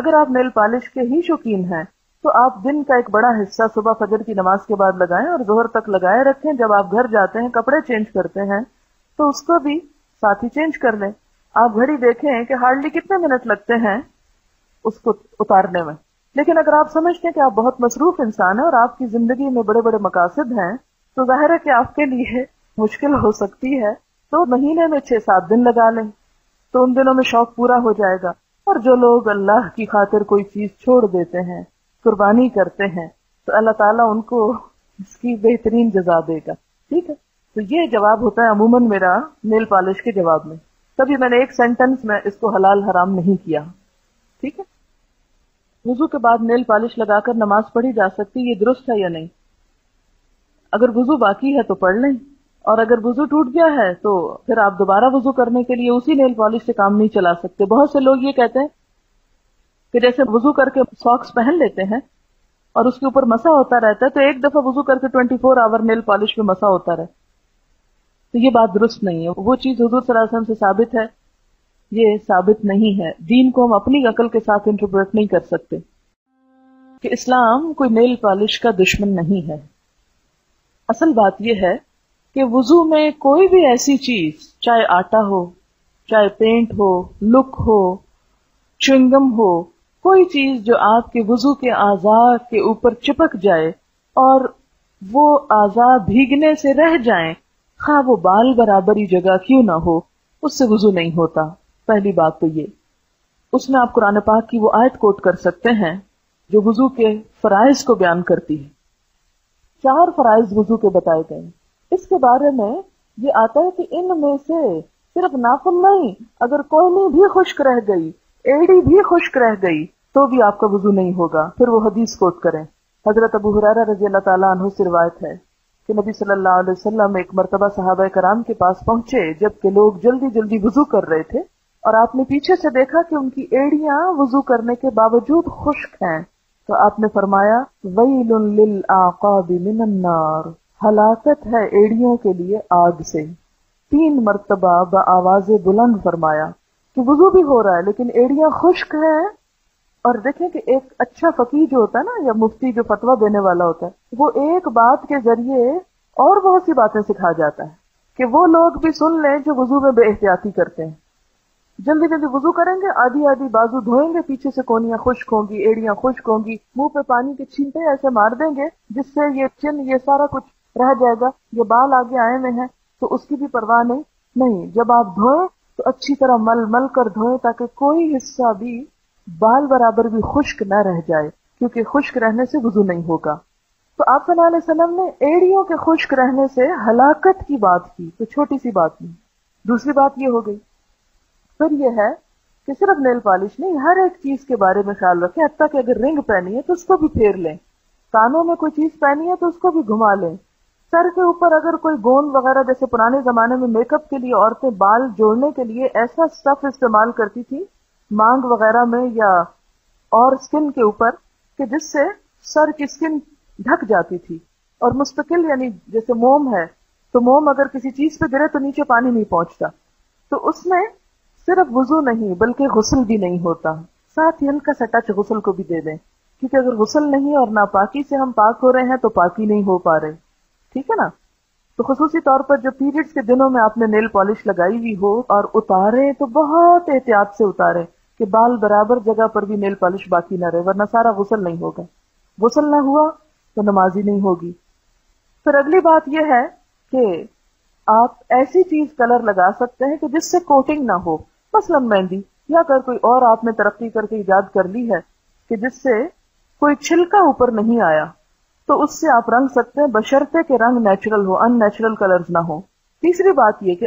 अगर आप nail polish के ही शौकीन हैं तो आप दिन का एक बड़ा हिस्सा सुबह फजर की नमाज़ के बाद लगाएँ और जोहर तक लगाए रखें। जब आप घर जाते हैं, कपड़े चेंज करते हैं तो उसको भी साथ ही चेंज कर लें। आप घड़ी देखें कि हार्डली कितने मिनट लगते हैं उसको उतारने में। लेकिन अगर आप समझते हैं कि आप बहुत मसरूफ इंसान है और आपकी ज़िंदगी में बड़े बड़े मकासद हैं तो ज़ाहिर है कि आपके लिए मुश्किल हो सकती है। तो महीने में छह सात दिन लगा लें तो उन दिनों में शौक पूरा हो जाएगा। और जो लोग अल्लाह की खातिर कोई चीज़ छोड़ देते हैं, कुर्बानी करते हैं तो अल्लाह ताला उनको इसकी बेहतरीन जजा देगा। ठीक है? तो ये जवाब होता है अमूमन मेरा नेल पॉलिश के जवाब में। कभी मैंने एक सेंटेंस में इसको हलाल हराम नहीं किया। ठीक है? वज़ू के बाद नेल पॉलिश लगाकर नमाज़ पढ़ी जा सकती ये दुरुस्त है या नहीं? अगर वज़ू बाकी है तो पढ़ लें। और अगर वज़ू टूट गया है तो फिर आप दोबारा वज़ू करने के लिए उसी नेल पॉलिश से काम नहीं चला सकते। बहुत से लोग ये कहते हैं कि जैसे वज़ू करके सॉक्स पहन लेते हैं और उसके ऊपर मसा होता रहता है तो एक दफ़ा वज़ू करके 24 फोर आवर नेल पॉलिश में मसा होता रहे। तो ये बात दुरुस्त नहीं है। वो चीज़ हजूर सलाम से साबित है। ये साबित नहीं है। दीन को हम अपनी अकल के साथ इंटरप्रेट नहीं कर सकते। कि इस्लाम कोई नेल पॉलिश का दुश्मन नहीं है। असल बात यह है कि वज़ू में कोई भी ऐसी चीज़, चाहे आटा हो, चाहे पेंट हो लुक हो चुंगम हो, कोई चीज़ जो आपके वज़ू के आज़ाद के ऊपर चिपक जाए और वो आजा भीगने से रह जाए खा वो बाल बराबरी जगह क्यों ना हो, उससे वज़ू नहीं होता। पहली बात तो ये। उसमें आप कुरान पाक की वो आयत कोट कर सकते हैं, जो वज़ू के फराइज को बयान करती है। चार फराइज वज़ू के बताए गए इसके बारे में ये आता है कि इनमें से सिर्फ़ नाखुन नहीं, अगर कोयनी भी खुश्क रह गई, एड़ी भी खुश्क रह गई तो भी आपका वज़ू नहीं होगा। फिर वो हदीस कोट करें। हज़रत अबू हुरारा रज़ी अल्लाह से रिवायत है कि नबी सल्लल्लाहु अलैहि वसल्लम एक मरतबा सहाबा कराम के पास पहुँचे, जबकि लोग जल्दी जल्दी वज़ू कर रहे थे, और आपने पीछे से देखा कि उनकी एड़ियाँ वज़ू करने के बावजूद खुश्क हैं। तो आपने फरमाया वही मिनन्नार। हलाकत है एड़ियों के लिए आग से। तीन मरतबा ब आवाज़ बुलंद फरमाया कि वज़ू भी हो रहा है, लेकिन एड़ियाँ खुश्क है। और देखें कि एक अच्छा फकीर जो होता है ना, या मुफ्ती जो फतवा देने वाला होता है, वो एक बात के ज़रिए और बहुत सी बातें सिखा जाता है कि वो लोग भी सुन लें जो वज़ू में बेहतियाती करते हैं। जल्दी जल्दी वज़ू करेंगे, आधी आधी बाजू धोएँगे, पीछे से कोनियाँ खुश्क होंगी, एड़ियाँ खुश्क होंगी, मुँह पे पानी के छींटे ऐसे मार देंगे, जिससे ये चिन्ह, ये सारा कुछ रह जाएगा, ये बाल आगे आए हुए हैं तो उसकी भी परवाह नहीं। नहीं, जब आप धोए तो अच्छी तरह मल मल कर धोए, ताकि कोई हिस्सा भी बाल बराबर भी खुश्क न रह जाए, क्योंकि खुश्क रहने से वज़ू नहीं होगा। तो आप सल्लम ने एड़ियों के खुश्क रहने से हलाकत की बात की तो छोटी सी बात नहीं। दूसरी बात ये हो गई। फिर यह है कि सिर्फ़ नेल पॉलिश नहीं, हर एक चीज़ के बारे में ख्याल रखें हत्या कि अगर रिंग पहनी है तो उसको भी फेर लें। कानों में कोई चीज़ पहनी है तो उसको भी घुमा लें। सर के ऊपर अगर कोई गोंद वगैरह, जैसे पुराने जमाने में मेकअप के लिए औरतें बाल जोड़ने के लिए ऐसा स्टफ़ इस्तेमाल करती थी, मांग वगैरह में या और स्किन के ऊपर, कि जिससे सर की स्किन ढक जाती थी। और मुस्तकिल यानी जैसे मोम है तो मोम अगर किसी चीज़ पे गिरे तो नीचे पानी नहीं पहुँचता। तो उसमें सिर्फ़ वज़ू नहीं, बल्कि गुसल भी नहीं होता। साथ ही हल्का सा टच गुसल को भी दे दें। क्योंकि अगर गुसल नहीं और नापाकी से हम पाक हो रहे हैं तो पाकी नहीं हो पा रहे। ठीक है ना? तो खसूसी तौर पर जब पीरियड्स के दिनों में आपने नेल पॉलिश लगाई हुई हो और उतारे तो बहुत एहतियात से उतारे कि बाल बराबर जगह पर भी नेल पॉलिश बाकी ना रहे, वरना सारा गुसल नहीं होगा। गुसल ना हुआ तो नमाजी नहीं होगी। फिर अगली बात यह है कि आप ऐसी चीज़ कलर लगा सकते हैं कि जिससे कोटिंग ना हो। मसलन मेहंदी, या अगर कोई और आपने तरक्की करके ईजाद कर ली है कि जिससे कोई छिलका ऊपर नहीं आया तो उससे आप रंग सकते हैं, बशर्ते के रंग नेचुरल हो अननेचुरल कलर्स ना हो। तीसरी बात यह कि